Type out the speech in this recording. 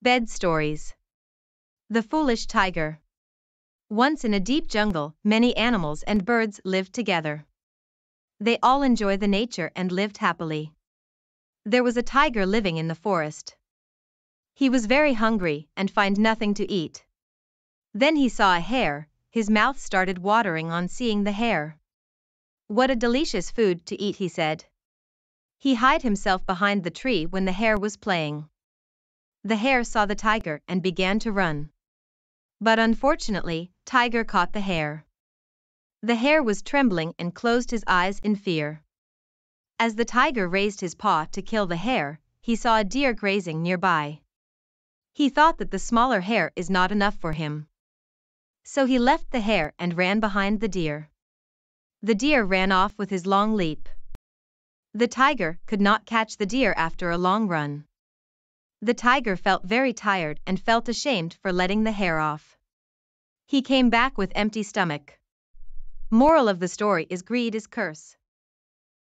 Bed Stories The Foolish Tiger Once in a deep jungle, many animals and birds lived together. They all enjoyed the nature and lived happily. There was a tiger living in the forest. He was very hungry and find nothing to eat. Then he saw a hare, his mouth started watering on seeing the hare. What a delicious food to eat, he said. He hid himself behind the tree when the hare was playing. The hare saw the tiger and began to run. But unfortunately, Tiger caught the hare. The hare was trembling and closed his eyes in fear. As the tiger raised his paw to kill the hare, he saw a deer grazing nearby. He thought that the smaller hare is not enough for him. So he left the hare and ran behind the deer. The deer ran off with his long leap. The tiger could not catch the deer after a long run. The tiger felt very tired and felt ashamed for letting the hare off. He came back with empty stomach. Moral of the story is greed is curse.